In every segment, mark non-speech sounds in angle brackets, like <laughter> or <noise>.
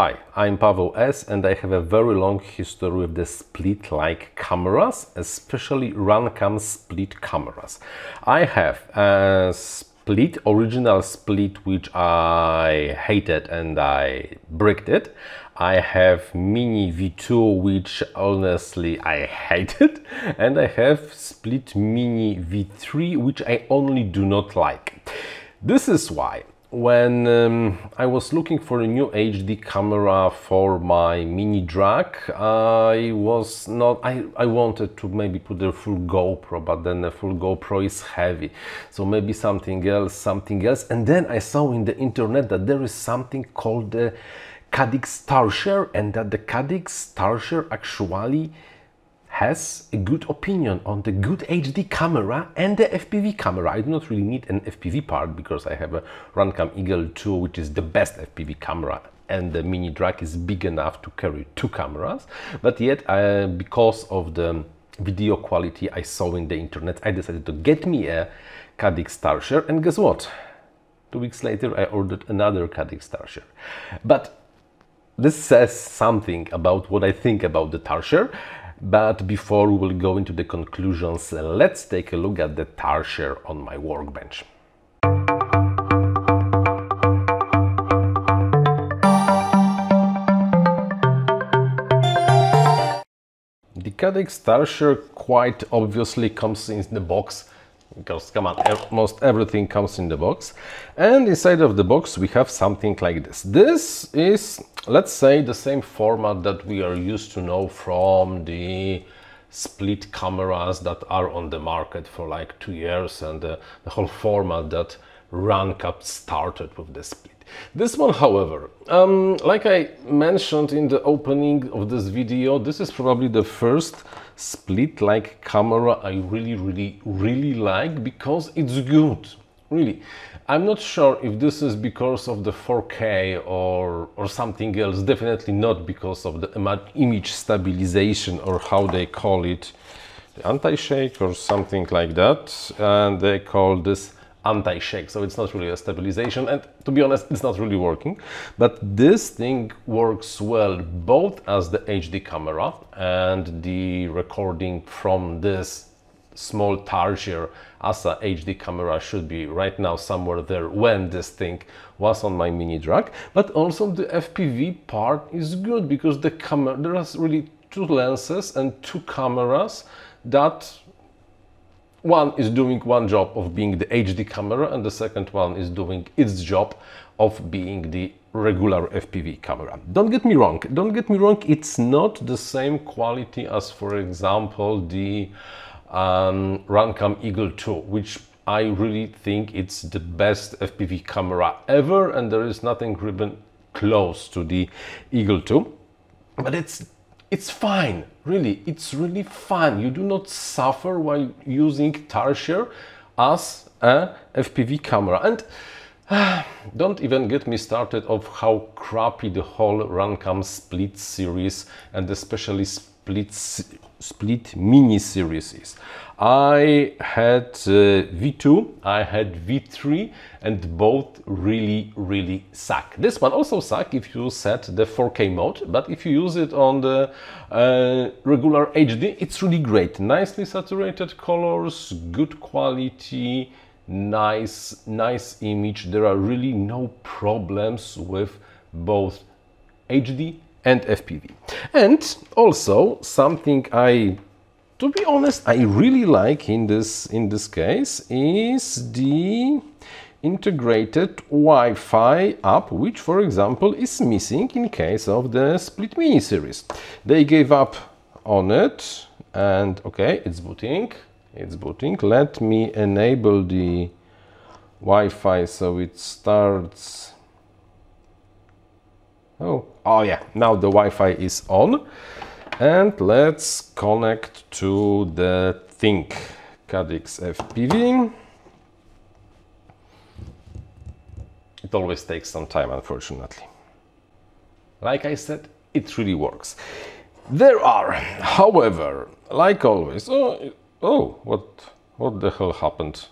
Hi, I'm Pavel S. and I have a very long history with the split-like cameras, especially Runcam split cameras. I have a split, original split, which I hated and I bricked it. I have Mini V2, which honestly I hated, <laughs> and I have split Mini V3, which I only do not like. This is why when um, I was looking for a new HD camera for my Mini Drak, I was not, I, I wanted to maybe put a full GoPro, but then a full GoPro is heavy. So maybe something else, something else. And then I saw in the internet that there is something called the Caddx Tarsier and that the Caddx Tarsier actually has a good opinion on the good HD camera and the FPV camera. I do not really need an FPV part because I have a Runcam Eagle 2 which is the best FPV camera and the Mini Drak is big enough to carry two cameras but yet uh, because of the video quality I saw in the internet I decided to get me a Caddx Tarsier and guess what? Two weeks later I ordered another Caddx Tarsier. But this says something about what I think about the Tarsier but before we will go into the conclusions, let's take a look at the Tarsier on my workbench. The Caddx Tarsier quite obviously comes in the box because come on most everything comes in the box. And inside of the box we have something like this. This is let's say the same format that we are used to know from the split cameras that are on the market for like two years and uh, the whole format that Runcam started with the split this one, however, um, like I mentioned in the opening of this video, this is probably the first split-like camera I really, really, really like because it's good. Really. I'm not sure if this is because of the 4K or, or something else. Definitely not because of the image stabilization or how they call it, anti-shake or something like that. And they call this anti-shake so it's not really a stabilization and to be honest it's not really working. But this thing works well both as the HD camera and the recording from this small Tarsier as a HD camera should be right now somewhere there when this thing was on my Mini Drak but also the FPV part is good because the camera there is really two lenses and two cameras that one is doing one job of being the HD camera and the second one is doing its job of being the regular FPV camera. Don't get me wrong, don't get me wrong, it's not the same quality as for example the um, Runcam Eagle 2, which I really think it's the best FPV camera ever and there is nothing even close to the Eagle 2. But it's it's fine, really, it's really fun. You do not suffer while using Tarsier as a FPV camera. And <sighs> don't even get me started of how crappy the whole Runcam Split series and especially Split split mini series is. I had uh, V2, I had V3 and both really really suck. This one also suck if you set the 4K mode, but if you use it on the uh, regular HD, it's really great. Nicely saturated colors, good quality, nice nice image. There are really no problems with both HD and FPV. And also something I, to be honest, I really like in this, in this case is the integrated Wi-Fi app, which for example is missing in case of the Split Mini series. They gave up on it and okay, it's booting, it's booting. Let me enable the Wi-Fi so it starts Oh, oh yeah, now the Wi-Fi is on. And let's connect to the Think Caddx FPV. It always takes some time, unfortunately. Like I said, it really works. There are, however, like always, oh, oh, what, what the hell happened?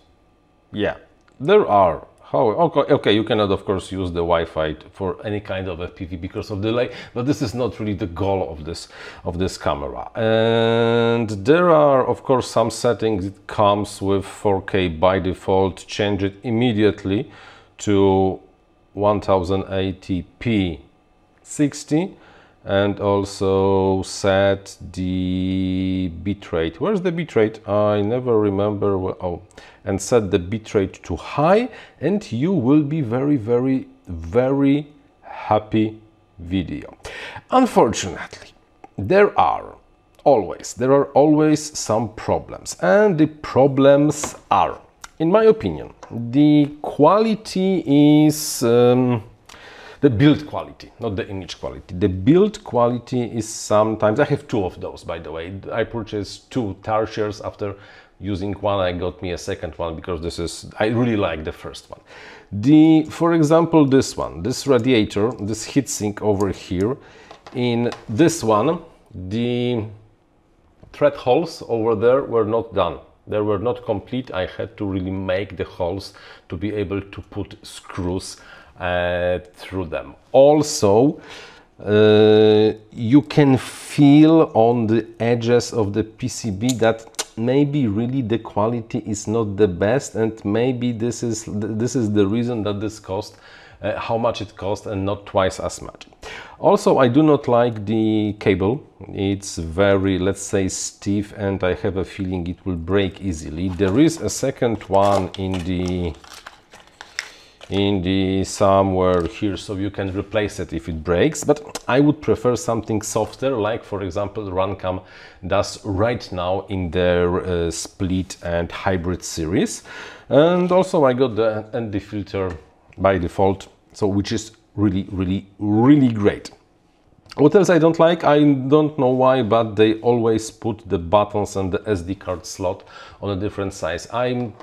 Yeah, there are, how okay, okay you cannot of course use the Wi-Fi for any kind of FPV because of delay but this is not really the goal of this of this camera. And there are of course some settings. It comes with 4K by default. Change it immediately to 1080p 60 and also set the bitrate. Where's the bitrate? I never remember. Oh, and set the bitrate to high, and you will be very, very, very happy video. Unfortunately, there are always there are always some problems, and the problems are, in my opinion, the quality is. Um, the build quality, not the image quality. The build quality is sometimes, I have two of those by the way. I purchased two Tarsiers after using one I got me a second one because this is, I really like the first one. The, for example, this one, this radiator, this heatsink over here, in this one, the thread holes over there were not done. They were not complete. I had to really make the holes to be able to put screws through them. Also, uh, you can feel on the edges of the PCB that maybe really the quality is not the best and maybe this is this is the reason that this cost uh, how much it cost and not twice as much. Also, I do not like the cable. It's very, let's say, stiff and I have a feeling it will break easily. There is a second one in the in the somewhere here so you can replace it if it breaks. But I would prefer something softer like for example Runcam does right now in their uh, split and hybrid series. And also I got the ND filter by default so which is really really really great what else I don't like? I don't know why, but they always put the buttons and the SD card slot on a different size. I'm,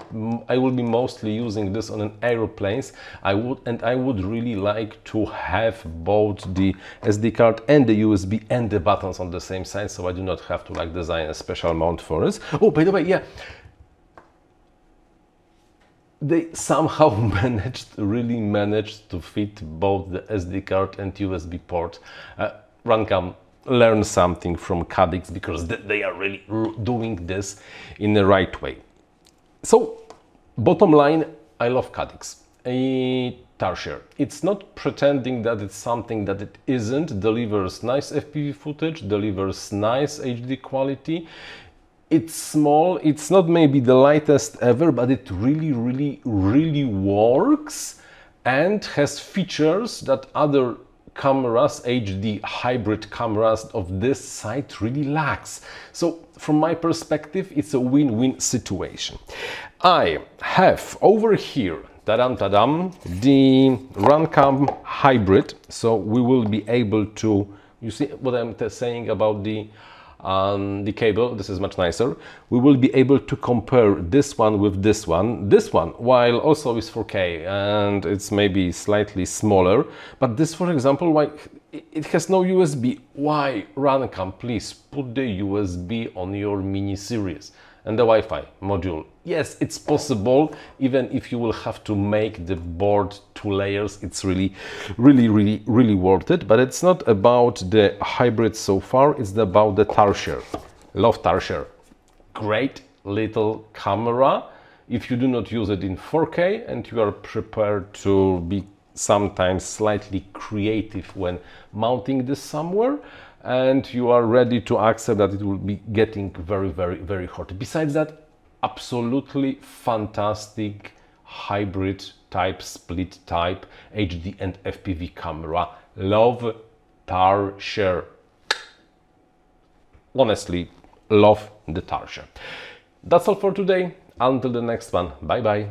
I will be mostly using this on an aeroplanes. I would, and I would really like to have both the SD card and the USB and the buttons on the same size, so I do not have to like design a special mount for it. Oh, by the way, yeah, they somehow <laughs> managed, really managed to fit both the SD card and USB port. Uh, Runcam learn something from Caddx because they are really doing this in the right way. So, bottom line, I love Caddx. A. It's not pretending that it's something that it isn't, delivers nice FPV footage, delivers nice HD quality. It's small, it's not maybe the lightest ever, but it really, really, really works and has features that other cameras, HD hybrid cameras of this site really lacks. So from my perspective, it's a win-win situation. I have over here tadam tadam the Runcam hybrid so we will be able to you see what I'm saying about the um, the cable, this is much nicer. We will be able to compare this one with this one. This one, while also is 4K and it's maybe slightly smaller, but this, for example, why it has no USB. Why, Runcam, please put the USB on your mini series and the Wi-Fi module. Yes, it's possible, even if you will have to make the board two layers, it's really, really, really, really worth it. But it's not about the hybrid so far, it's about the Tarsier. Love Tarsier. Great little camera. If you do not use it in 4K and you are prepared to be sometimes slightly creative when mounting this somewhere, and you are ready to accept that it will be getting very, very, very hot. Besides that, absolutely fantastic hybrid type, split type, HD and FPV camera. Love Tarsier. Honestly, love the Tarsier. That's all for today. Until the next one. Bye bye.